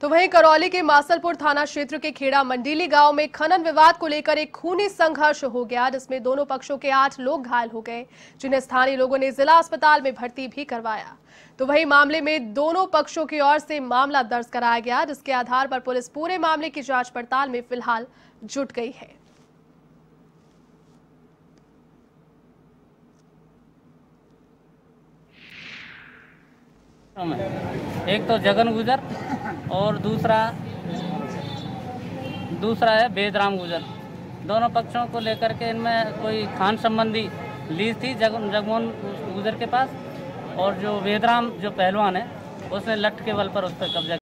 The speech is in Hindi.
तो वहीं करौली के मासलपुर थाना क्षेत्र के खेड़ा मंडीली गाँव में खनन विवाद को लेकर एक खूनी संघर्ष हो गया, जिसमें दोनों पक्षों के आठ लोग घायल हो गए, जिन्हें स्थानीय लोगों ने जिला अस्पताल में भर्ती भी करवाया। तो वहीं मामले में दोनों पक्षों की ओर से मामला दर्ज कराया गया, जिसके आधार पर पुलिस पूरे मामले की जाँच पड़ताल में फ़िलहाल जुट गई है। एक तो जगन गुजर और दूसरा दूसरा है बेदराम गुजर। दोनों पक्षों को लेकर के इनमें कोई खान संबंधी लीज थी जग, जगमोहन गुजर के पास, और जो वेदराम जो पहलवान है, उसने लठ के बल पर उस पर कब्जा